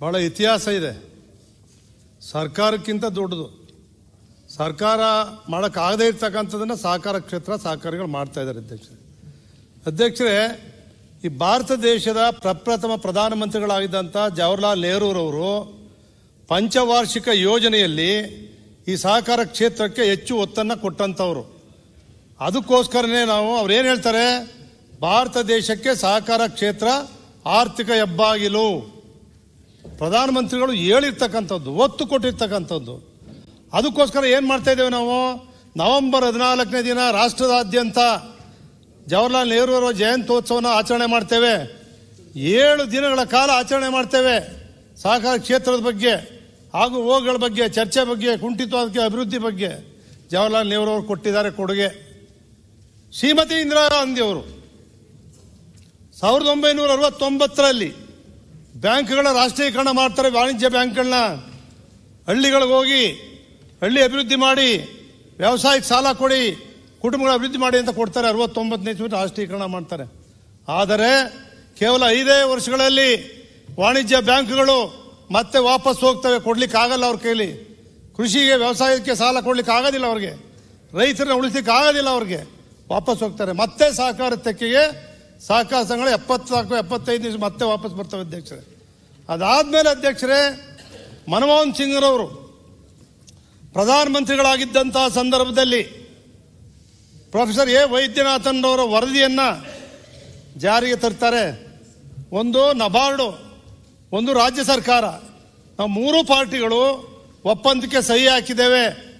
ಬಹಳ ಇತಿಹಾಸ ಇದೆ. ಸರ್ಕಾರಕ್ಕಿಂತ ದೊಡ್ಡದು. ಸರ್ಕಾರ ಮಾಡೋಕ್ಕಾಗದೇ ಇರ್ತಕ್ಕಂಥದ್ದನ್ನು ಸಹಕಾರ ಕ್ಷೇತ್ರ ಸಹಕಾರಿಗಳು ಮಾಡ್ತಾ ಇದ್ದಾರೆ ಅಧ್ಯಕ್ಷರೇ. ಅಧ್ಯಕ್ಷರೇ, ಈ ಭಾರತ ದೇಶದ ಪ್ರಪ್ರಥಮ ಪ್ರಧಾನಮಂತ್ರಿಗಳಾಗಿದ್ದಂಥ ಜವಾಹರ್ಲಾಲ್ ನೆಹರೂರವರು ಪಂಚವಾರ್ಷಿಕ ಯೋಜನೆಯಲ್ಲಿ ಈ ಸಹಕಾರ ಕ್ಷೇತ್ರಕ್ಕೆ ಹೆಚ್ಚು ಒತ್ತನ್ನು ಕೊಟ್ಟಂಥವ್ರು. ಅದಕ್ಕೋಸ್ಕರನೇ ನಾವು ಅವ್ರೇನು ಹೇಳ್ತಾರೆ? ಭಾರತ ದೇಶಕ್ಕೆ ಸಹಕಾರ ಕ್ಷೇತ್ರ ಆರ್ಥಿಕ ಹೆಬ್ಬಾಗಿಲು. ಪ್ರಧಾನಮಂತ್ರಿಗಳು ಹೇಳಿರ್ತಕ್ಕಂಥದ್ದು, ಒತ್ತು ಕೊಟ್ಟಿರ್ತಕ್ಕಂಥದ್ದು. ಅದಕ್ಕೋಸ್ಕರ ಏನು ಮಾಡ್ತಾ ಇದ್ದೇವೆ ನಾವು? ನವೆಂಬರ್ ಹದಿನಾಲ್ಕನೇ ದಿನ ರಾಷ್ಟ್ರದಾದ್ಯಂತ ಜವಾಹರ್ಲಾಲ್ ನೆಹರು ಅವರ ಜಯಂತ್ಯೋತ್ಸವನ ಆಚರಣೆ ಮಾಡ್ತೇವೆ. ಏಳು ದಿನಗಳ ಕಾಲ ಆಚರಣೆ ಮಾಡ್ತೇವೆ. ಸಹಕಾರ ಕ್ಷೇತ್ರದ ಬಗ್ಗೆ, ಹಾಗೂ ಹೋಗಳ ಬಗ್ಗೆ, ಚರ್ಚೆ ಬಗ್ಗೆ ಕುಂಠಿತವಾದಕ್ಕೆ ಅಭಿವೃದ್ಧಿ ಬಗ್ಗೆ ಜವಾಹರ್ಲಾಲ್ ನೆಹರು ಅವರು ಕೊಟ್ಟಿದ್ದಾರೆ ಕೊಡುಗೆ. ಶ್ರೀಮತಿ ಇಂದಿರಾ ಗಾಂಧಿ ಅವರು ಸಾವಿರದ ಒಂಬೈನೂರ ಅರವತ್ತೊಂಬತ್ತರಲ್ಲಿ ಬ್ಯಾಂಕ್ಗಳ ರಾಷ್ಟ್ರೀಕರಣ ಮಾಡ್ತಾರೆ ವಾಣಿಜ್ಯ ಬ್ಯಾಂಕ್ಗಳನ್ನ. ಹಳ್ಳಿಗಳಿಗೆ ಹೋಗಿ ಹಳ್ಳಿ ಅಭಿವೃದ್ಧಿ ಮಾಡಿ, ವ್ಯವಸಾಯಕ್ಕೆ ಸಾಲ ಕೊಡಿ, ಕುಟುಂಬಗಳ ಅಭಿವೃದ್ಧಿ ಮಾಡಿ ಅಂತ ಕೊಡ್ತಾರೆ. ಅರವತ್ತೊಂಬತ್ತನೇ ಇಸ್ವಿ ರಾಷ್ಟ್ರೀಕರಣ ಮಾಡ್ತಾರೆ. ಆದರೆ ಕೇವಲ ಐದೇ ವರ್ಷಗಳಲ್ಲಿ ವಾಣಿಜ್ಯ ಬ್ಯಾಂಕ್ಗಳು ಮತ್ತೆ ವಾಪಸ್ ಹೋಗ್ತವೆ, ಕೊಡ್ಲಿಕ್ಕೆ ಆಗಲ್ಲ ಅವ್ರ ಕೈಲಿ. ಕೃಷಿಗೆ, ವ್ಯವಸಾಯಕ್ಕೆ ಸಾಲ ಕೊಡ್ಲಿಕ್ಕೆ ಆಗೋದಿಲ್ಲ ಅವ್ರಿಗೆ. ರೈತರನ್ನ ಉಳಿಸ್ಲಿಕ್ಕೆ ಆಗೋದಿಲ್ಲ ಅವ್ರಿಗೆ. ವಾಪಸ್ ಹೋಗ್ತಾರೆ. ಮತ್ತೆ ಸಹಕಾರ ತೆಕ್ಕೆಗೆ ಸಹಕಾರ ಸಂಘಗಳು ಎಪ್ಪತ್ನಾಲ್ಕು ಎಪ್ಪತ್ತೈದು ದಿವಸ ಮತ್ತೆ ವಾಪಸ್ ಬರ್ತವೆ ಅಧ್ಯಕ್ಷರೇ. ಅದಾದ್ಮೇಲೆ ಅಧ್ಯಕ್ಷರೇ, ಮನಮೋಹನ್ ಸಿಂಗ್ರವರು ಪ್ರಧಾನಮಂತ್ರಿಗಳಾಗಿದ್ದಂತಹ ಸಂದರ್ಭದಲ್ಲಿ ಪ್ರೊಫೆಸರ್ ಎ ವೈದ್ಯನಾಥನ್ ಅವರ ವರದಿಯನ್ನ ಜಾರಿಗೆ ತರ್ತಾರೆ. ಒಂದು ನಬಾರ್ಡು, ಒಂದು ರಾಜ್ಯ ಸರ್ಕಾರ. ನಾವು ಮೂರು ಪಾರ್ಟಿಗಳು ಒಪ್ಪಂದಕ್ಕೆ ಸಹಿ ಹಾಕಿದ್ದೇವೆ.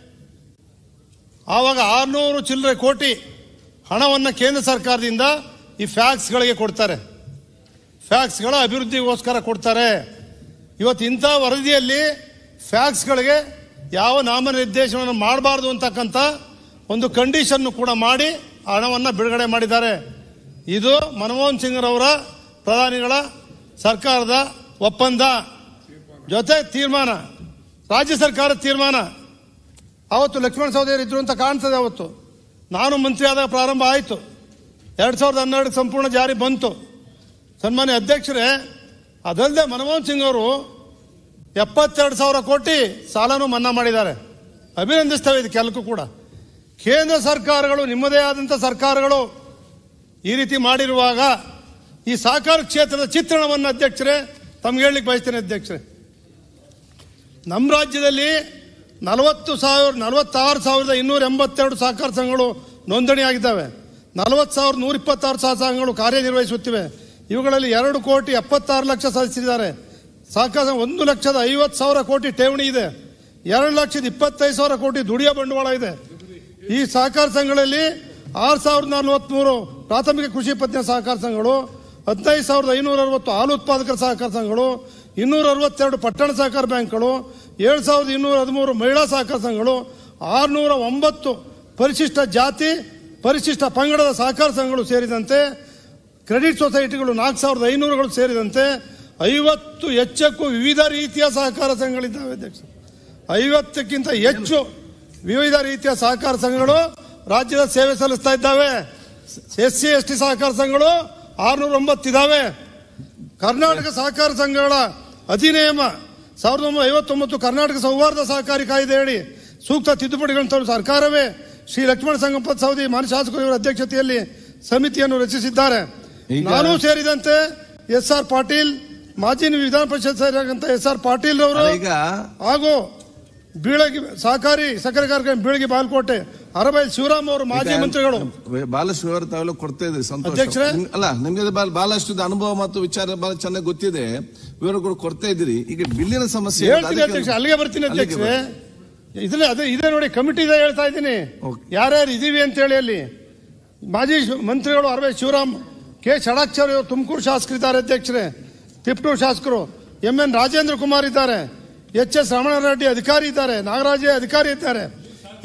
ಆವಾಗ ಆರುನೂರು ಚಿಲ್ಲರೆ ಕೋಟಿ ಹಣವನ್ನು ಕೇಂದ್ರ ಸರ್ಕಾರದಿಂದ ಈ ಫ್ಯಾಕ್ಸ್ಗಳಿಗೆ ಕೊಡ್ತಾರೆ. ಫ್ಯಾಕ್ಸ್ಗಳ ಅಭಿವೃದ್ಧಿಗೋಸ್ಕರ ಕೊಡ್ತಾರೆ. ಇವತ್ತು ಇಂಥ ವರದಿಯಲ್ಲಿ ಫ್ಯಾಕ್ಸ್ಗಳಿಗೆ ಯಾವ ನಾಮನಿರ್ದೇಶನವನ್ನು ಮಾಡಬಾರ್ದು ಅಂತಕ್ಕಂಥ ಒಂದು ಕಂಡೀಷನ್ನು ಕೂಡ ಮಾಡಿ ಹಣವನ್ನು ಬಿಡುಗಡೆ ಮಾಡಿದ್ದಾರೆ. ಇದು ಮನಮೋಹನ್ ಸಿಂಗ್ರವರ ಪ್ರಧಾನಿಗಳ ಸರ್ಕಾರದ ಒಪ್ಪಂದ. ಜೊತೆ ತೀರ್ಮಾನ, ರಾಜ್ಯ ಸರ್ಕಾರದ ತೀರ್ಮಾನ. ಅವತ್ತು ಲಕ್ಷ್ಮಣ ಸಹೋದರಿ ಇದ್ರು ಅಂತ ಕಾಣ್ತದೆ ಅವತ್ತು. ನಾನು ಮಂತ್ರಿ ಆದಾಗ ಪ್ರಾರಂಭ ಆಯಿತು. ಎರಡು ಸಾವಿರದ ಹನ್ನೆರಡು ಸಂಪೂರ್ಣ ಜಾರಿ ಬಂತು. ಸನ್ಮಾನ್ಯ ಅಧ್ಯಕ್ಷರೇ ಅದಲ್ಲದೆ ಮನಮೋಹನ್ ಸಿಂಗ್ ಅವರು ಎಪ್ಪತ್ತೆರಡು ಸಾವಿರ ಕೋಟಿ ಸಾಲನೂ ಮನ್ನಾ ಮಾಡಿದ್ದಾರೆ. ಅಭಿನಂದಿಸ್ತವೆ ಇದು ಕೆಲಕು ಕೂಡ. ಕೇಂದ್ರ ಸರ್ಕಾರಗಳು, ನಿಮ್ಮದೇ ಆದಂಥ ಸರ್ಕಾರಗಳು ಈ ರೀತಿ ಮಾಡಿರುವಾಗ ಈ ಸಹಕಾರ ಕ್ಷೇತ್ರದ ಚಿತ್ರಣವನ್ನು ಅಧ್ಯಕ್ಷರೇ, ತಮ್ಗೆ ಹೇಳಲಿಕ್ಕೆ ಬಯಸ್ತೇನೆ ಅಧ್ಯಕ್ಷರೇ. ನಮ್ಮ ರಾಜ್ಯದಲ್ಲಿ ನಲವತ್ತು ಸಾವಿರ, ನಲವತ್ತಾರು ಸಾವಿರದ ಇನ್ನೂರ ಎಂಬತ್ತೆರಡು ಸಹಕಾರ ಸಂಘಗಳು ನೋಂದಣಿಯಾಗಿದ್ದಾವೆ. ನಲವತ್ತು ಸಾವಿರದ ನೂರ ಇಪ್ಪತ್ತಾರು ಸಹ ಸಂಘಗಳು ಕಾರ್ಯನಿರ್ವಹಿಸುತ್ತಿವೆ. ಇವುಗಳಲ್ಲಿ ಎರಡು ಕೋಟಿ ಎಪ್ಪತ್ತಾರು ಲಕ್ಷ ಸದಸ್ಯರಿದ್ದಾರೆ ಸಹಕಾರ ಸಂಘ ಒಂದು ಲಕ್ಷದ ಐವತ್ತು ಸಾವಿರ ಕೋಟಿ ಠೇವಣಿ ಇದೆ. ಎರಡು ಲಕ್ಷದ ಇಪ್ಪತ್ತೈದು ಸಾವಿರ ಕೋಟಿ ದುಡಿಯ ಬಂಡವಾಳ ಇದೆ. ಈ ಸಹಕಾರ ಸಂಘಗಳಲ್ಲಿ ಆರು ಸಾವಿರದ ನಲವತ್ಮೂರು ಪ್ರಾಥಮಿಕ ಕೃಷಿ ಪತ್ತಿನ ಸಹಕಾರ ಸಂಘಗಳು, ಹದಿನೈದು ಸಾವಿರದ ಐನೂರ ಅರವತ್ತು ಹಾಲು ಉತ್ಪಾದಕರ ಸಹಕಾರ ಸಂಘಗಳು, ಇನ್ನೂರ ಅರವತ್ತೆರಡು ಪಟ್ಟಣ ಸಹಕಾರ ಬ್ಯಾಂಕ್ಗಳು, ಏಳು ಸಾವಿರದ ಇನ್ನೂರ ಹದಿಮೂರು ಮಹಿಳಾ ಸಹಕಾರ ಸಂಘಗಳು, ಆರುನೂರ ಒಂಬತ್ತು ಪರಿಶಿಷ್ಟ ಜಾತಿ ಪರಿಶಿಷ್ಟ ಪಂಗಡದ ಸಹಕಾರ ಸಂಘಗಳು ಸೇರಿದಂತೆ ಕ್ರೆಡಿಟ್ ಸೊಸೈಟಿಗಳು ನಾಲ್ಕು ಸಾವಿರದ ಐನೂರುಗಳು ಸೇರಿದಂತೆ ಐವತ್ತು ಹೆಚ್ಚಕ್ಕೂ ವಿವಿಧ ರೀತಿಯ ಸಹಕಾರ ಸಂಘಗಳಿದ್ದಾವೆ ಅಧ್ಯಕ್ಷ. ಐವತ್ತಕ್ಕಿಂತ ಹೆಚ್ಚು ವಿವಿಧ ರೀತಿಯ ಸಹಕಾರ ಸಂಘಗಳು ರಾಜ್ಯದ ಸೇವೆ ಸಲ್ಲಿಸ್ತಾ ಇದ್ದಾವೆ. ಎಸ್ ಸಿ ಎಸ್ ಟಿ ಸಹಕಾರ ಸಂಘಗಳು ಆರುನೂರ ಒಂಬತ್ತು ಇದಾವೆ ಕರ್ನಾಟಕ ಸಹಕಾರ ಸಂಘಗಳ ಅಧಿನಿಯಮ ಸಾವಿರದ ಒಂಬೈನೂರ ಕರ್ನಾಟಕ ಸೌಹಾರ್ದ ಸಹಕಾರಿ ಕಾಯ್ದೆಯಡಿ ಸೂಕ್ತ ತಿದ್ದುಪಡಿಗಳನ್ನು ಸರ್ಕಾರವೇ ಶ್ರೀ ಲಕ್ಷ್ಮಣ ಸಂಗಪ್ಪ ಸೌದಿ ಮಾನ್ಯ ಶಾಸಕರು ಇವರ ಅಧ್ಯಕ್ಷತೆಯಲ್ಲಿ ಸಮಿತಿಯನ್ನು ರಚಿಸಿದ್ದಾರೆ. ನಾನು ಸೇರಿದಂತೆ ಎಸ್ ಆರ್ ಪಾಟೀಲ್ ಮಾಜಿ ವಿಧಾನ ಪರಿಷತ್ ಸೇರಿದಂತ ಎಸ್ ಆರ್ ಪಾಟೀಲ್ ಅವರು ಈಗ ಹಾಗೂ ಬೀಳಗಿ ಸಹಕಾರಿ ಸಕ್ಕರೆ ಕಾರ್ಖಾನೆ ಬೀಳಗಿ ಬಾಲ್ಕೋಟೆ ಅರಬೈ ಶಿವರಾಮ್ ಅವರು ಮಾಜಿ ಮಂತ್ರಿಗಳು. ಬಹಳಷ್ಟು ವಿವರ ತಾವೆಲ್ಲ ಕೊಡ್ತಾ ಇದ್ರಿ ಸಂತೋಷ. ಅಧ್ಯಕ್ಷರೇ? ಅಲ್ಲ ನಿಮ್ಗೆ ಬಹಳಷ್ಟು ಅನುಭವ ಮತ್ತು ವಿಚಾರ ಬಹಳ ಚೆನ್ನಾಗಿ ಗೊತ್ತಿದೆ. ವಿವರಗಳು ಕೊಡ್ತಾ ಇದ್ದೀರಿ. ಈಗ ಬಿಲ್ಲಿನ ಸಮಸ್ಯೆ ಅಲ್ಲಿಗೆ ಬರ್ತೀನಿ ಅಧ್ಯಕ್ಷ ಅಧ್ಯಕ್ಷರೇ. ಇದನ್ನ ಅದೇ ಇದೆ ನೋಡಿ ಕಮಿಟಿ ಇದೆ ಹೇಳ್ತಾ ಇದ್ದೀನಿ. ಯಾರ್ಯಾರು ಇದ್ದೀವಿ ಅಂತ ಹೇಳಿ ಅಲ್ಲಿ. ಮಾಜಿ ಮಂತ್ರಿಗಳು ಅರವೇ ಶಿವರಾಮ್ ಕೆ ಷಡಾಕ್ಷರ್ ಇವರು ತುಮಕೂರು ಶಾಸಕರಿದ್ದಾರೆ ಅಧ್ಯಕ್ಷರೇ. ತಿಪ್ಟೂರು ಶಾಸಕರು. ಎಂ ಎನ್ ರಾಜೇಂದ್ರ ಕುಮಾರ್ ಇದ್ದಾರೆ. ಎಚ್ ಎಸ್ ರಮಣಾರೆಡ್ಡಿ ಅಧಿಕಾರಿ ಇದ್ದಾರೆ. ನಾಗರಾಜ ಅಧಿಕಾರಿ ಇದ್ದಾರೆ.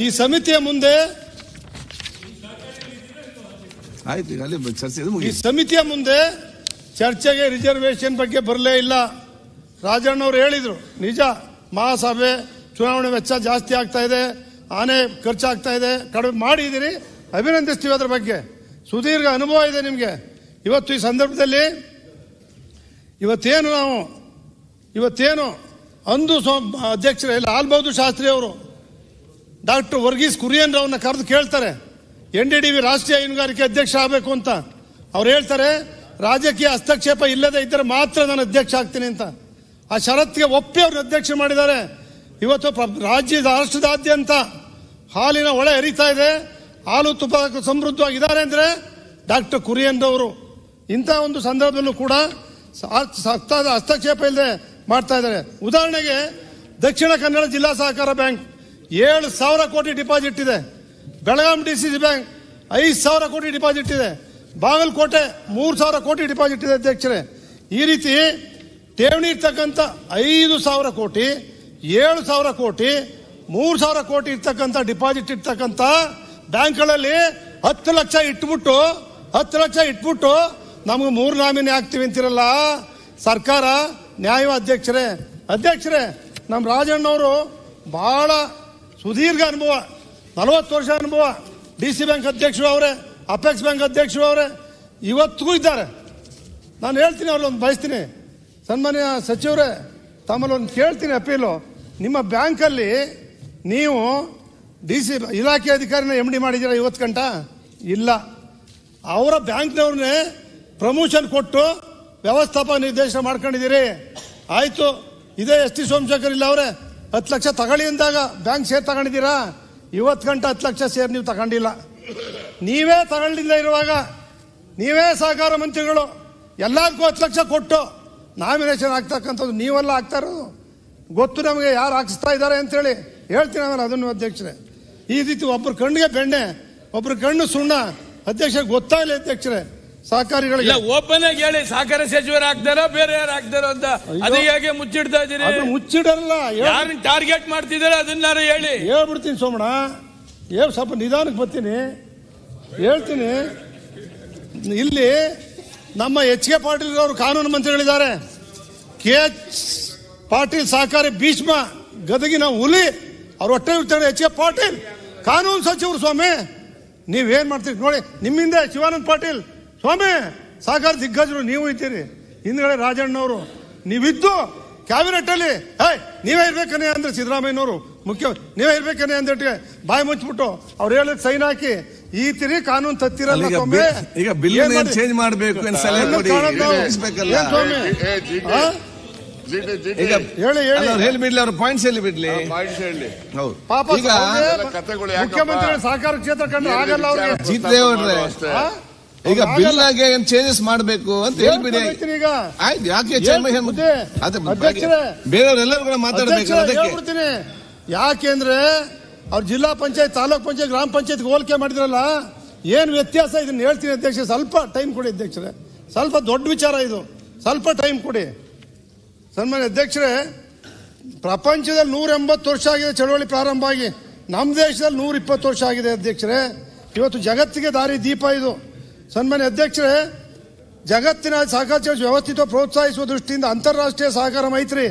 ಈ ಸಮಿತಿಯ ಮುಂದೆ ಈ ಸಮಿತಿಯ ಮುಂದೆ ಚರ್ಚೆಗೆ ರಿಸರ್ವೇಶನ್ ಬಗ್ಗೆ ಬರಲೇ ಇಲ್ಲ. ರಾಜಣ್ಣವ್ರು ಹೇಳಿದ್ರು ನಿಜ ಮಹಾಸಭೆ ಚುನಾವಣೆ ವೆಚ್ಚ ಜಾಸ್ತಿ ಆಗ್ತಾ ಇದೆ, ಆನೆ ಖರ್ಚಾಗ್ತಾ ಇದೆ. ಕಡಿಮೆ ಮಾಡಿದ್ದೀರಿ ಅಭಿನಂದಿಸ್ತೀವಿ ಅದ್ರ ಬಗ್ಗೆ. ಸುದೀರ್ಘ ಅನುಭವ ಇದೆ ನಿಮಗೆ. ಇವತ್ತು ಈ ಸಂದರ್ಭದಲ್ಲಿ ಇವತ್ತೇನು ನಾವು, ಇವತ್ತೇನು ಅಂದು ಸ್ವ ಅಧ್ಯಕ್ಷರೇ ಲಾಲ್ ಬಹದ್ದೂರ್ ಶಾಸ್ತ್ರಿ ಅವರು ಡಾಕ್ಟರ್ ವರ್ಗೀಸ್ ಕುರಿಯನ್ ಅವ್ರನ್ನ ಕರೆದು ಕೇಳ್ತಾರೆ. ಎನ್ ಡಿ ಡಿ ವಿ ರಾಷ್ಟ್ರೀಯ ಹೈನುಗಾರಿಕೆ ಅಧ್ಯಕ್ಷ ಆಗಬೇಕು ಅಂತ. ಅವ್ರು ಹೇಳ್ತಾರೆ, ರಾಜಕೀಯ ಹಸ್ತಕ್ಷೇಪ ಇಲ್ಲದೆ ಇದ್ದರೆ ಮಾತ್ರ ನಾನು ಅಧ್ಯಕ್ಷ ಆಗ್ತೀನಿ ಅಂತ. ಆ ಷರತ್ತಿಗೆ ಒಪ್ಪಿ ಅವ್ರನ್ನ ಅಧ್ಯಕ್ಷ ಮಾಡಿದ್ದಾರೆ. ಇವತ್ತು ರಾಜ್ಯದ ರಾಷ್ಟ್ರದಾದ್ಯಂತ ಹಾಲಿನ ಒಳೆ ಹರಿತಾ ಇದೆ. ಹಾಲು ತುಪ್ಪ ಸಮೃದ್ಧವಾಗಿದ್ದಾರೆ ಅಂದರೆ ಡಾಕ್ಟರ್ ಕುರಿಯನ್ ಅವರು ಇಂಥ ಒಂದು ಸಂದರ್ಭದಲ್ಲೂ ಕೂಡ ಸಕ್ತಾದ ಹಸ್ತಕ್ಷೇಪ ಇಲ್ಲದೆ ಮಾಡ್ತಾ ಇದ್ದಾರೆ. ಉದಾಹರಣೆಗೆ ದಕ್ಷಿಣ ಕನ್ನಡ ಜಿಲ್ಲಾ ಸಹಕಾರ ಬ್ಯಾಂಕ್ ಏಳು ಸಾವಿರ ಕೋಟಿ ಡಿಪಾಸಿಟ್ ಇದೆ. Belgaum D C C bank ಐದು ಸಾವಿರ ಕೋಟಿ ಡಿಪಾಸಿಟ್ ಇದೆ. ಬಾಗಲಕೋಟೆ ಮೂರು ಸಾವಿರ ಕೋಟಿ ಡಿಪಾಸಿಟ್ ಇದೆ ಅಧ್ಯಕ್ಷರೇ. ಈ ರೀತಿ ಠೇವಣಿ ಇರ್ತಕ್ಕಂಥ ಐದು ಸಾವಿರ ಕೋಟಿ ಏಳು ಸಾವಿರ ಕೋಟಿ, ಮೂರು ಸಾವಿರ ಕೋಟಿ ಇರ್ತಕ್ಕಂಥ ಡಿಪಾಸಿಟ್ ಇರ್ತಕ್ಕಂಥ ಬ್ಯಾಂಕ್ಗಳಲ್ಲಿ ಹತ್ತು ಲಕ್ಷ ಇಟ್ಬಿಟ್ಟು, ಹತ್ತು ಲಕ್ಷ ಇಟ್ಬಿಟ್ಟು ನಮಗೆ ಮೂರು ನಾಮಿನಿ ಆಗ್ತೀವಿ ಅಂತಿರಲ್ಲ? ಸರ್ಕಾರ, ನ್ಯಾಯ ಅಧ್ಯಕ್ಷರೇ ಅಧ್ಯಕ್ಷರೇ, ನಮ್ಮ ರಾಜಣ್ಣವರು ಬಹಳ ಸುದೀರ್ಘ ಅನುಭವ, ನಲವತ್ತು ವರ್ಷ ಅನುಭವ. ಡಿ ಸಿ ಬ್ಯಾಂಕ್ ಅಧ್ಯಕ್ಷರು ಅವರೇ, ಅಪೆಕ್ಸ್ ಬ್ಯಾಂಕ್ ಅಧ್ಯಕ್ಷರು ಅವರೇ, ಇವತ್ತಿಗೂ ಇದ್ದಾರೆ. ನಾನು ಹೇಳ್ತೀನಿ ಅವ್ರಲ್ಲೊಂದು ಬಯಸ್ತೀನಿ. ಸನ್ಮಾನ್ಯ ಸಚಿವರೇ, ತಮ್ಮಲ್ಲಿ ಒಂದು ಕೇಳ್ತೀನಿ ಅಪೀಲು. ನಿಮ್ಮ ಬ್ಯಾಂಕಲ್ಲಿ ನೀವು ಡಿ ಸಿ ಇಲಾಖೆ ಅಧಿಕಾರಿನ ಎಂ ಡಿ ಮಾಡಿದ್ದೀರಾ ಇವತ್ತು ಗಂಟ? ಇಲ್ಲ. ಅವರ ಬ್ಯಾಂಕ್ನವ್ರನ್ನೇ ಪ್ರಮೋಷನ್ ಕೊಟ್ಟು ವ್ಯವಸ್ಥಾಪಕ ನಿರ್ದೇಶನ ಮಾಡ್ಕೊಂಡಿದ್ದೀರಿ. ಆಯಿತು. ಇದೇ ಎಸ್ ಟಿ ಸೋಮಶೇಖರ್ ಇಲ್ಲ ಅವರೇ. ಹತ್ತು ಲಕ್ಷ ತಗೊಳ್ಳಿ ಅಂದಾಗ ಬ್ಯಾಂಕ್ ಶೇರ್ ತಗೊಂಡಿದ್ದೀರಾ? ಇವತ್ತು ಗಂಟೆ, ಹತ್ತು ಲಕ್ಷ ಶೇರ್ ನೀವು ತಗೊಂಡಿಲ್ಲ. ನೀವೇ ತಗೊಂಡಿಲ್ಲ ಇರುವಾಗ ನೀವೇ ಸಹಕಾರ ಮಂತ್ರಿಗಳು. ಎಲ್ಲದಕ್ಕೂ ಹತ್ತು ಲಕ್ಷ ಕೊಟ್ಟು ನಾಮಿನೇಷನ್ ಆಗ್ತಕ್ಕಂಥದ್ದು ನೀವೆಲ್ಲ ಆಗ್ತಾ ಇರೋದು. ಗೊತ್ತು ನಮಗೆ ಯಾರು ಹಾಕಿಸ್ತಾ ಇದ್ದಾರೆ ಅಂತೇಳಿ ಹೇಳ್ತೀನಿ ನಾನು ಅದನ್ನು ಅಧ್ಯಕ್ಷರೇ. ಈ ರೀತಿ ಒಬ್ಬರು ಕಣ್ಣಿಗೆ ಬೆಣ್ಣೆ ಒಬ್ಬರು ಕಣ್ಣು ಸುಣ್ಣ ಅಧ್ಯಕ್ಷ ಗೊತ್ತಾಗಲಿ ಅಧ್ಯಕ್ಷರೇ. ಸಹಕಾರಿಗಳಿಗೆ. ಓಪನ್ ಆಗಿ ಹೇಳಿ ಸಹಕಾರ ಸಚಿವರು ಹಾಕ್ತಾರೋ ಬೇರೆ ಯಾರು ಆಗ್ತಾರೋ ಅಂತ ಅದು ಹೇಗೆ ಮುಚ್ಚಿಡ್ತಾ ಇದೀರಿ ಅದು ಮುಚ್ಚಿಡಲ್ಲ ಯಾರು ಯಾರನ್ನ ಟಾರ್ಗೆಟ್ ಮಾಡ್ತಿದಾರೆ ಅದನ್ನಾರು ಹೇಳಿ. ಹೇಳ್ಬಿಡ್ತೀನಿ ಸೋಮಣ್ಣ. ಹೇಳ್ ಸ್ವಲ್ಪ ನಿಧಾನಕ್ಕೆ ಬರ್ತೀನಿ. ಹೇಳ್ತೀನಿ. ಇಲ್ಲಿ ನಮ್ಮ ಎಚ್ ಕೆ ಪಾಟೀಲ್ ಅವರು ಕಾನೂನು ಮಂತ್ರಿಗಳಿದ್ದಾರೆ. ಕೆ ಎಚ್ ಪಾಟೀಲ್ ಸಹಕಾರಿ ಭೀಷ್ಮ ಗದಗಿನ ಹುಲಿ ಅವ್ರು ಹೊಟ್ಟೆ ಇರ್ತಾರೆ ಎಚ್ ಕೆ ಪಾಟೀಲ್. ಕಾನೂನು ಸಚಿವರು ಸ್ವಾಮಿ ನೀವೇನ್ ಮಾಡ್ತೀರಿ? ನೋಡಿ ನಿಮ್ಮಿಂದ ಶಿವಾನಂದ ಪಾಟೀಲ್. ಸ್ವಾಮಿ ಸಹಕಾರ ದಿಗ್ಗಜರು ನೀವು ಇದ್ದೀರಿ. ಹಿಂದ್ಗಡೆ ರಾಜಣ್ಣವರು. ನೀವಿದ್ದು ಕ್ಯಾಬಿನೆಟ್ ಅಲ್ಲಿ ಹೇ ನೀವೇ ಇರ್ಬೇಕನ್ನೇ ಅಂದ್ರೆ ಸಿದ್ದರಾಮಯ್ಯನವರು ಮುಖ್ಯ ನೀವೇ ಇರ್ಬೇಕನ್ನೇ ಅಂದ್ಬಿಟ್ಟು ಬಾಯಿ ಮುಚ್ಚಿಬಿಟ್ಟು ಅವ್ರು ಹೇಳಿದ್ ಸೈನ್ ಹಾಕಿ ಈ ತಿರಿ ಕಾನೂನು ತತ್ತಿರಲ್ಲ ಈಗ ಬಿಲ್ ಚೇಂಜ್ ಮಾಡಬೇಕು ಈಗ ಹೇಳಿ ಹೇಳಿ. ಹೇಳಿ ಬಿಡ್ಲಿ ಅವ್ರ ಪಾಯಿಂಟ್ಸ್ ಹೇಳಿ ಬಿಡ್ಲಿ. ಪಾಯಿಂಟ್ಸ್ ಹೇಳಿ. ಹೌದು. ಪಾಪ ಈಗ ಕಥೆಗಳು ಯಾಕಪ್ಪ? ಸಹಕಾರ ಕ್ಷೇತ್ರ ಕಂಡು ಆಗಲ್ಲ ಅವ್ರಿಗೆ. ಜಿತ್ರೆ ಅವ್ರೆ. ಈಗ ಬಿಲ್. ಆಗಿ ಏನ್ ಚೇಂಜಸ್ ಮಾಡಬೇಕು ಅಂತ ಹೇಳ್ಬಿಡಿ ಆಯ್ತು ಯಾಕೆ ಚೇಂಬರ್ ಅಧ್ಯಕ್ಷರೇ. ಬೇರೆಯವರೆಲ್ಲರೂ ಕೂಡ ಮಾತಾಡ್ಬೇಕು ಅದಕ್ಕೆ ಯಾಕೆಂದ್ರೆ ಅವ್ರು ಜಿಲ್ಲಾ ಪಂಚಾಯತ್ ತಾಲೂಕ್ ಪಂಚಾಯತ್ ಗ್ರಾಮ ಪಂಚಾಯತ್ ಹೋಲಿಕೆ ಮಾಡಿದ್ರಲ್ಲ ಏನ್ ವ್ಯತ್ಯಾಸ? ಇದನ್ನ ಹೇಳ್ತೀನಿ ಅಧ್ಯಕ್ಷ ಸ್ವಲ್ಪ ಟೈಮ್ ಕೊಡಿ ಅಧ್ಯಕ್ಷರೇ. ಸ್ವಲ್ಪ ದೊಡ್ಡ ವಿಚಾರ ಇದು. ಸ್ವಲ್ಪ ಟೈಮ್ ಕೊಡಿ. ಸನ್ಮಾನ್ಯ ಅಧ್ಯಕ್ಷರೇ, ಪ್ರಪಂಚದಲ್ಲಿ ನೂರ ಎಂಬತ್ತು ವರ್ಷ ಆಗಿದೆ ಚಳವಳಿ ಪ್ರಾರಂಭ ಆಗಿ. ನಮ್ಮ ದೇಶದಲ್ಲಿ ನೂರ ಇಪ್ಪತ್ತು ವರ್ಷ ಆಗಿದೆ ಅಧ್ಯಕ್ಷರೇ. ಇವತ್ತು ಜಗತ್ತಿಗೆ ದಾರಿ ದೀಪ ಇದು. ಸನ್ಮಾನ್ಯ ಅಧ್ಯಕ್ಷರೇ, ಜಗತ್ತಿನ ಸಹಕಾರ ವ್ಯವಸ್ಥಿತ ಪ್ರೋತ್ಸಾಹಿಸುವ ದೃಷ್ಟಿಯಿಂದ ಅಂತಾರಾಷ್ಟ್ರೀಯ ಸಹಕಾರ ಮೈತ್ರಿ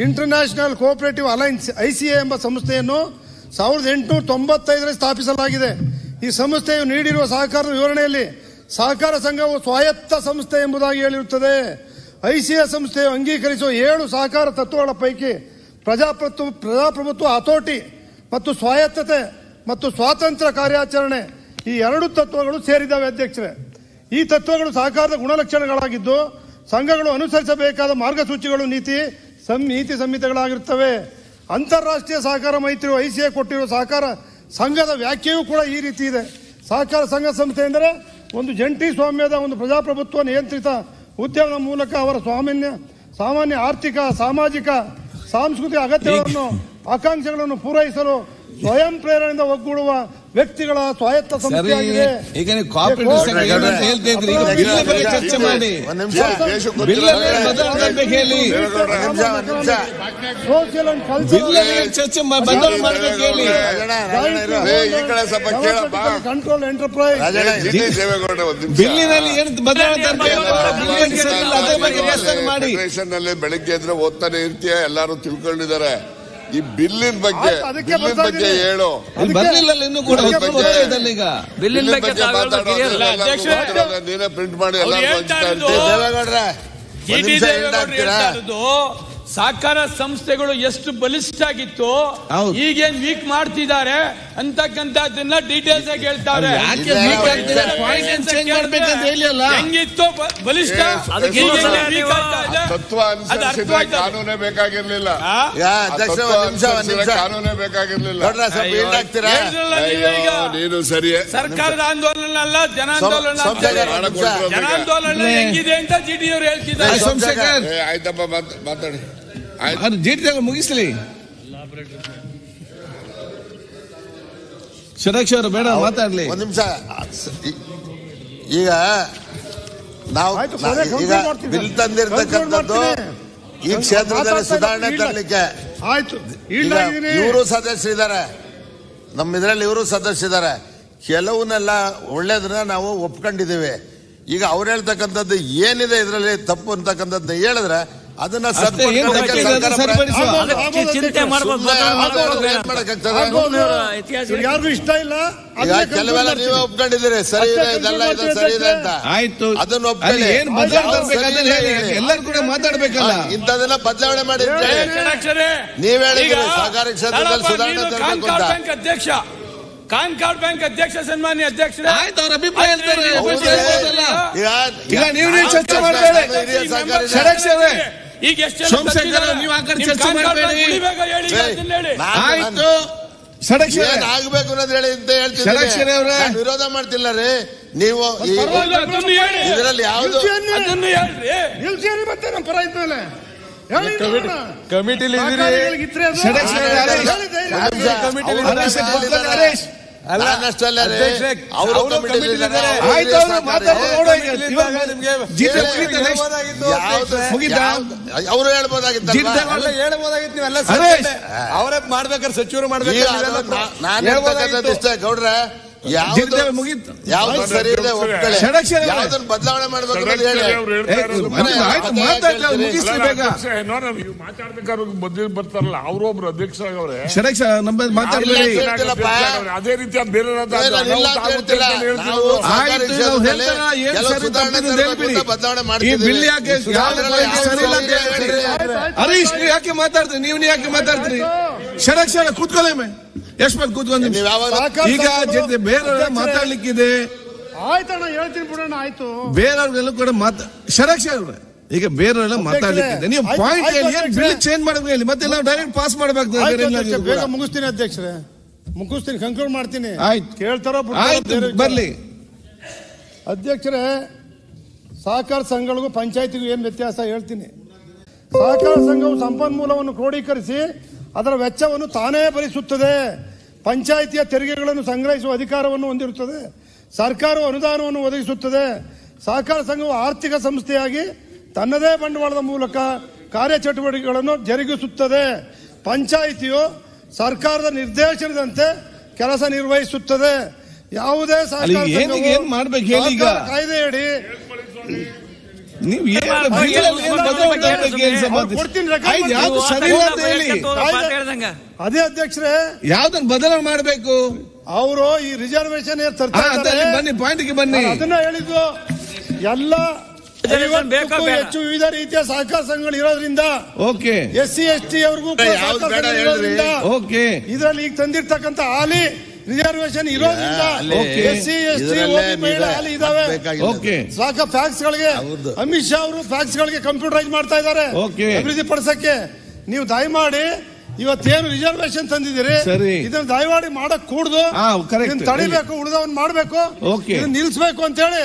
international cooperative alliance I C A ಎಂಬ ಸಂಸ್ಥೆಯನ್ನು ಸಾವಿರದ ಎಂಟುನೂರ ತೊಂಬತ್ತೈದರಲ್ಲಿ ಸ್ಥಾಪಿಸಲಾಗಿದೆ. ಈ ಸಂಸ್ಥೆಯು ನೀಡಿರುವ ಸಹಕಾರದ ವಿವರಣೆಯಲ್ಲಿ ಸಹಕಾರ ಸಂಘವು ಸ್ವಾಯತ್ತ ಸಂಸ್ಥೆ ಎಂಬುದಾಗಿ ಹೇಳಿರುತ್ತದೆ. ಐಸಿಎ ಸಂಸ್ಥೆಯು ಅಂಗೀಕರಿಸುವ ಏಳು ಸಹಕಾರ ತತ್ವಗಳ ಪೈಕಿ ಪ್ರಜಾಪ್ರಭುತ್ವ ಪ್ರಜಾಪ್ರಭುತ್ವ ಹತೋಟಿ ಮತ್ತು ಸ್ವಾಯತ್ತತೆ ಮತ್ತು ಸ್ವಾತಂತ್ರ್ಯ ಕಾರ್ಯಾಚರಣೆ ಈ ಎರಡು ತತ್ವಗಳು ಸೇರಿದ್ದಾವೆ ಅಧ್ಯಕ್ಷರೇ. ಈ ತತ್ವಗಳು ಸಹಕಾರದ ಗುಣಲಕ್ಷಣಗಳಾಗಿದ್ದು ಸಂಘಗಳು ಅನುಸರಿಸಬೇಕಾದ ಮಾರ್ಗಸೂಚಿಗಳು ನೀತಿ ಸಂ ನೀತಿ ಸಂಹಿತೆಗಳಾಗಿರುತ್ತವೆ. ಅಂತಾರಾಷ್ಟ್ರೀಯ ಸಹಕಾರ ಮೈತ್ರಿ ಐಸಿಎ ಕೊಟ್ಟಿರುವ ಸಹಕಾರ ಸಂಘದ ವ್ಯಾಖ್ಯೆಯೂ ಕೂಡ ಈ ರೀತಿ ಇದೆ. ಸಹಕಾರ ಸಂಘ ಸಂಸ್ಥೆ ಎಂದರೆ ಒಂದು ಜಂಟಿ ಸ್ವಾಮ್ಯದ ಒಂದು ಪ್ರಜಾಪ್ರಭುತ್ವ ನಿಯಂತ್ರಿತ ಉದ್ಯಮದ ಮೂಲಕ ಅವರ ಸ್ವಾಮಾನ್ಯ ಸಾಮಾನ್ಯ ಆರ್ಥಿಕ ಸಾಮಾಜಿಕ ಸಾಂಸ್ಕೃತಿಕ ಅಗತ್ಯಗಳನ್ನು ಆಕಾಂಕ್ಷೆಗಳನ್ನು ಪೂರೈಸಲು ಸ್ವಯಂ ಪ್ರೇರಣೆಯಿಂದ ಒಗ್ಗೂಡುವ ವ್ಯಕ್ತಿಗಳ ಸ್ವಾಯತ್ತ ಸಂಸ್ಥೆ ಸಂಸ್ಥೆಯಾಗಿದೆ ಈಗ ನೀವು ಬಿಲ್ ಬಗ್ಗೆ ಚರ್ಚೆ ಮಾಡಿ. ಬಿಲ್ ಬದಲಾವಣೆ ಹೇಳಿ. ಸೋಷಿಯಲ್ ಅಂಡ್ ಬಿಲ್ ಚರ್ಚೆ ಬದಲಾವಣೆ ಮಾಡ್ಬೇಕು ಹೇಳಿ. ಈ ಕಡೆ ಸ್ವಲ್ಪ ಕೇಳಪ್ಪ. ಕಂಟ್ರೋಲ್ ಎಂಟರ್ಪ್ರೈಸ್ ಬಿಲ್ಲಿನಲ್ಲಿ ಏನು ಬದಲಾವಣೆ ತರಬೇಕು? ಬಗ್ಗೆ ಮಾಡಿ. ಬೆಳಗ್ಗೆ ಎದ್ರೆ ಓದ್ತಾನೆ ಇರ್ತೀಯ? ಎಲ್ಲಾರು ತಿಳ್ಕೊಂಡಿದ್ದಾರೆ. ಈ ಬಿಲ್ಲಿನ ಬಗ್ಗೆ ಬಿಲ್ಲಿನ ಬಗ್ಗೆ. ಹೇಳು. ಬರ್ಲಿಲ್ಲ ಇನ್ನೂ ಕೂಡ ಈಗ. ಬಿಲ್ಲಿನ ಬಗ್ಗೆ ನೀನೇ ಪ್ರಿಂಟ್ ಮಾಡಿ ಅವ್ರು ಸಹಕಾರ ಸಂಸ್ಥೆಗಳು ಎಷ್ಟು ಬಲಿಷ್ಠ ಆಗಿತ್ತು. ಈಗೇನ್ ವೀಕ್ ಮಾಡ್ತಿದ್ದಾರೆ ಅಂತಕ್ಕಂಥದ್ದನ್ನ ಡೀಟೇಲ್ಸ್ ಆಗಿ ಹೇಳ್ತಾರೆ. ಹೆಂಗಿತ್ತು ಬಲಿಷ್ಠ? ಕಾನೂನೇ ಬೇಕಾಗಿರ್ಲಿಲ್ಲ. ಕಾನೂನೇ ಬೇಕಾಗಿರ್ಲಿಲ್ಲ. ನೀನು ಸರಿ ಸರ್ಕಾರದ ಆಂದೋಲನ ಅಲ್ಲ ಜನಾಂದೋಲನ. ಜನಾಂದೋಲನ ಹೆಂಗಿದೆ ಅಂತ ಜಿ ಡಿ ಅವರು ಹೇಳ್ತಿದ್ದಾರೆ. ಆಯ್ತಪ್ಪ ಮಾತಾಡಿ. ಅದು ಜಿ ಟಿ ಮುಗಿಸ್ಲಿ. ಷಡಕ್ಷ ಅವರು ಬೇಡ ಮಾತಾಡ್ಲಿ. ಒಂದ್ ನಿಮಿಷ. ಈಗ ನಾವು ಈಗ. ಬಿಲ್ ತಂದಿರ್ತಕ್ಕಂಥದ್ದು ಈ ಕ್ಷೇತ್ರದಲ್ಲಿ ಸುಧಾರಣೆ. ತರಲಿಕ್ಕೆ. ಇವರು ಸದಸ್ಯರಿದ್ದಾರೆ ನಮ್ಮ ಇದರಲ್ಲಿ ಇವರು ಸದಸ್ಯರಿದ್ದಾರೆ ಕೆಲವನ್ನೆಲ್ಲ ಒಳ್ಳೇದನ್ನ ನಾವು ಒಪ್ಕೊಂಡಿದ್ದೀವಿ. ಈಗ ಅವ್ರು ಹೇಳ್ತಕ್ಕಂಥದ್ದು ಏನಿದೆ ಇದರಲ್ಲಿ ತಪ್ಪು ಅಂತಕ್ಕಂಥದ್ದು ಹೇಳಿದ್ರೆ ಅದನ್ನ ಚಿಂತೆ ಯಾರಿಗೂ ಇಷ್ಟ ಇಲ್ಲ ಕೆಲವೆಲ್ಲ ನೀವೇ. ಒಪ್ಕೊಂಡಿದ್ದೀರಿ ಸರಿ ಇದೆ ಇದೆಲ್ಲ ಇದು ಸರಿ ಇದೆ ಅಂತ ಆಯ್ತು ಅದನ್ನ ಒಪ್ಕೊಳ್ಳಿ ಏನ್. ಎಲ್ಲರೂ ಕೂಡ ಮಾತಾಡ್ಬೇಕಲ್ಲ ಇಂಥದನ್ನ ಬದಲಾವಣೆ ಮಾಡಿದ್ರೆ ಷಡಕ್ಷರೇ, ನೀವ್ ಹೇಳಿದ್ರಿ, ಸಹಕಾರಿ ಕ್ಷೇತ್ರದಲ್ಲಿ ಸುಧಾರಣೆ ಅಂತ. ಅಧ್ಯಕ್ಷ ಕಾನ್ಕಾರ್ಡ್ ಬ್ಯಾಂಕ್ ಅಧ್ಯಕ್ಷ ಸನ್ಮಾನ್ಯ ಅಧ್ಯಕ್ಷರೇ ಆಯ್ತು ಅವ್ರ ಅಭಿಪ್ರಾಯ ಈಗ ನೀವು ಚರ್ಚೆ ಮಾಡಬೇಡಿ ಈಗ ಎಷ್ಟು? ನೀವು ಆ ಕಡೆ ಚರ್ಚೆ ಮಾಡ್ಬೇಡಿ. ಆಯ್ತು. ಆಗ್ಬೇಕು ಅನ್ನೋದು ಹೇಳಿ ಅಂತ ಹೇಳ್ತಿದ್ದೀನಿ. ಷಡಕ್ಷರಿ ಅವ್ರೆ. ನಾನು ವಿರೋಧ ಮಾಡ್ತಿಲ್ಲ ರೀ. ನೀವು ಇದರಲ್ಲಿ ಯಾವ್ದು? ಮತ್ತೆ ನಮ್ಮ ಪರ ಇದ್ಮೇಲೆ ಹೇಳಿ ನೋಡೋಣ. ಕಮಿಟಿಲಿ ಇದ್ರೆ ಅದು- ಷಡಕ್ಷ ಅವರೇ. ಅವ್ರು ಅವರು ಆಯ್ತು ಹೇಳ್ಬೋದಾಗಿತ್ತು ನೀವೆಲ್ಲ ಹರೀಶ್. ಅವರೇ ಮಾಡ್ಬೇಕಾದ್ರೆ ಸಚಿವರು ಮಾಡ್ಬೇಕು ನಾನು ಹೇಳ್ತಕ್ಕಂಥದ್ದು ಇಷ್ಟೇ ಗೌಡ್ರೆ. ಯಾವ್ದು ಜಿರ್ದೆ ಮುಗೀತು. ಯಾವ್ದು ಸರಿ ಇದೆ ಒಪ್ಕೊಳ್ಳಿ. ಷಡಕ್ಷರಿ ಯಾವ್ದನ್ನ ಬದಲಾವಣೆ ಮಾಡ್ಬೇಕು ಅಂತ ಹೇಳಿ. ಏ, ಆಯ್ತು ಮಾತಾಡ್ಲಿ ಅವ್ರು ಮುಗಿಸ್ಲಿ ಬೇಗ. ನೀವು ಮಾತಾಡ್ಬೇಕಾದ್ರೆ ಮೊದಲು ಬರ್ತಾರಲ್ಲ ಅವರೊಬ್ರು ಅಧ್ಯಕ್ಷರಾಗವ್ರೆ ಷಡಕ್ಷ ನಮ್ಮ ಮಾತಾಡ್ಬೇಡಿ. ಇಲ್ಲ, ಹೇಳ್ತಿಲ್ಲಪ್ಪ. ಅದೇ ರೀತಿ ಬೇರೆ. ಯಾಕೆ ಯಾವ ಮಾತಾಡ್ತೀರಿ? ನೀವು ಯಾಕೆ ಮಾತಾಡ್ತೀರಿ? ಷಡಕ್ಷರ ಕೂತ್ಕೊಳ್ಳಿ ಮೇ ಯಶ್ವಂತ್ ಕೂತ್ಕೊಂಡು ನೀವು ಯಾವಾಗ ಈಗ ಜೊತೆ ಬೇರೆ ಮಾತಾಡ್ಲಿಕ್ಕಿದೆ. ಆಯ್ತಣ್ಣ ಹೇಳ್ತೀನಿ ಬಿಡೋಣ ಆಯ್ತು. ಬೇರೆಯವ್ರಿಗೆಲ್ಲ ಕೂಡ ಮಾತಾ ಶರಾಕ್ಷ ಅವ್ರೆ. ಈಗ ಬೇರೆಯವರೆಲ್ಲ ಮಾತಾಡ್ಲಿಕ್ಕಿದೆ. ನೀವು ಪಾಯಿಂಟ್ ಹೇಳಿ ಏನ್ ಬಿಲ್ ಚೇಂಜ್ ಮಾಡಬೇಕು ಹೇಳಿ. ಮತ್ತೆ ನಾವು ಡೈರೆಕ್ಟ್ ಪಾಸ್ ಮಾಡ್ಬೇಕು ಬೇಗ ಮುಗಿಸ್ತೀನಿ ಅಧ್ಯಕ್ಷರೇ. ಮುಗಿಸ್ತೀನಿ ಕನ್ಕ್ಲೂಡ್ ಮಾಡ್ತೀನಿ. ಆಯ್ತು. ಕೇಳ್ತಾರೋ ಆಯ್ತು ಬೇರೆ ಬರ್ಲಿ. ಅಧ್ಯಕ್ಷರೇ ಸಹಕಾರ ಸಂಘಗಳಿಗೂ ಪಂಚಾಯತಿಗೂ ಏನು ವ್ಯತ್ಯಾಸ ಹೇಳ್ತೀನಿ. ಸಹಕಾರ ಸಂಘವು ಸಂಪನ್ಮೂಲವನ್ನು ಕ್ರೋಢೀಕರಿಸಿ ಅದರ ವೆಚ್ಚವನ್ನು ತಾನೇ ಭರಿಸುತ್ತದೆ. ಪಂಚಾಯಿತಿಯ ತೆರಿಗೆಗಳನ್ನು ಸಂಗ್ರಹಿಸುವ ಅಧಿಕಾರವನ್ನು ಹೊಂದಿರುತ್ತದೆ. ಸರ್ಕಾರವು ಅನುದಾನವನ್ನು ಒದಗಿಸುತ್ತದೆ. ಸಹಕಾರ ಸಂಘವು ಆರ್ಥಿಕ ಸಂಸ್ಥೆಯಾಗಿ ತನ್ನದೇ ಬಂಡವಾಳದ ಮೂಲಕ ಕಾರ್ಯಚಟುವಟಿಕೆಗಳನ್ನು ಜರುಗಿಸುತ್ತದೆ. ಪಂಚಾಯಿತಿಯು ಸರ್ಕಾರದ ನಿರ್ದೇಶನದಂತೆ ಕೆಲಸ ನಿರ್ವಹಿಸುತ್ತದೆ. ಯಾವುದೇ ಸಹಕಾರ ಕಾಯ್ದೆಯಡಿ ನೀವು ಯಾವ್ದು ಸರಿ ಅಂತ ಹೇಳಿ? ಅದೇ ಅಧ್ಯಕ್ಷರೇ. ಯಾವ್ದನ್ನ ಬದಲಾವಣೆ ಮಾಡಬೇಕು? ಅವರು ಈ ರಿಸರ್ವೇಶನ್ ಬನ್ನಿ ಪಾಯಿಂಟ್ಗೆ ಬನ್ನಿ. ನಾನು ಅದನ್ನ ಹೇಳಿದ್ದು ಎಲ್ಲ ಹೆಚ್ಚು ವಿವಿಧ ರೀತಿಯ ಸಹಕಾರ ಸಂಘಗಳು ಇರೋದ್ರಿಂದ okay. S C S T ಅವ್ರಿಗೂ ಕೂಡ ಯಾವ್ದು ಸಹಕಾರ ಸಂಘಗಳು ಇರೋದ್ರಿಂದ ಓಕೆ. ಇದರಲ್ಲಿ ಈಗ ತಂದಿರ್ತಕ್ಕಂಥ ಹಾಲಿ ರಿಸರ್ವೇಶನ್ ಇರೋದಿಲ್ಲ. ಎಸ್ ಸಿ ಎಸ್ ಟಿ ಮಹಿಳೆ ಹಾಲಿ ಇದಾವೆ ಸಾಕ ಫ್ಯಾಕ್ಸ್ ಗಳಿಗೆ? ಅಮಿತ್ ಶಾ ಅವರು ಫ್ಯಾಕ್ಸ್ ಗಳಿಗೆ ಕಂಪ್ಯೂಟರೈಸ್ ಮಾಡ್ತಾ ಇದ್ದಾರೆ. ಅಭಿವೃದ್ಧಿ ಪಡಿಸಕ್ಕೆ. ನೀವು ದಯಮಾಡಿ ಇವತ್ತೇನು ರಿಸರ್ವೇಶನ್ ತಂದಿದ್ದೀರಿ? ಸರಿ. ಇದನ್ನ ದಯವಾಡಿ ಮಾಡಕ್ ಕೂಡುದು. ತಡಿಬೇಕು ಉಳಿದವನ್ ಮಾಡ್ಬೇಕು. ನಿಲ್ಸ್ಬೇಕು ಅಂತ ಹೇಳಿ.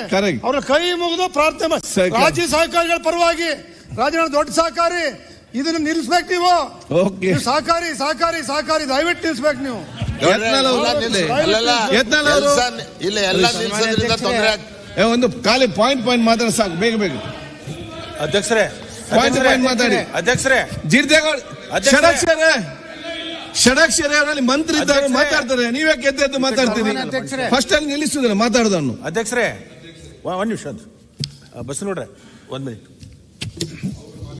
ಅವ್ರ ಕೈ ಮುಗಿದು ಪ್ರಾರ್ಥನೆ. ರಾಜ್ಯ ಸಹಕಾರಿಗಳ ಪರವಾಗಿ ರಾಜೀನಾಮೆ ದೊಡ್ಡ ಸಹಕಾರಿ ಇದನ್ನ ನಿಲ್ಸ್ಬೇಕು ನೀವು ಸಹಕಾರಿ ಸಹಕಾರಿ ಸಹಕಾರಿ ದಯವಿಟ್ಟು ನಿಲ್ಸ್ಬೇಕು ನೀವು. ಯತ್ನಾಳ್ ಅವರು ಅಲ್ಲಲ್ಲ, ಯತ್ನಾಳ್ ಅವರು ಇಲ್ಲ ಎಲ್ಲ ನಿಲ್ಸೋದ್ರಿಂದ ತೊಂದರೆ ಒಂದು ಖಾಲಿ ಪಾಯಿಂಟ್ ಪಾಯಿಂಟ್ ಮಾತಾಡ ಸಾಕು ಬೇಗ ಬೇಗ. ಅಧ್ಯಕ್ಷರೇ ಪಾಯಿಂಟ್ ಪಾಯಿಂಟ್ ಮಾತಾಡಿ. ಅಧ್ಯಕ್ಷರೇ. ಜಿರ್ದೇಗೌಡ ಅಧ್ಯಕ್ಷರೇ. ಷಡಕ್ಷರ ಷಡಕ್ಷರ ಅವರಲ್ಲಿ ಮಂತ್ರಿ ಇದ್ದಾರೆ ಮಾತಾಡ್ತಾರೆ. ನೀವ್ಯಾಕೆ ಎದ್ದೆದ್ದು ಮಾತಾಡ್ತೀರಿ? ಫಸ್ಟ್ ಅಲ್ಲಿ ನಿಲ್ಲಿಸುದಿಲ್ಲ ಮಾತಾಡೋದನ್ನು. ಅಧ್ಯಕ್ಷರೇ ಒಂದ್ ನಿಮಿಷ ಬಸ್ ನೋಡ್ರೆ ಒಂದ್ ಮಿನಿಟ್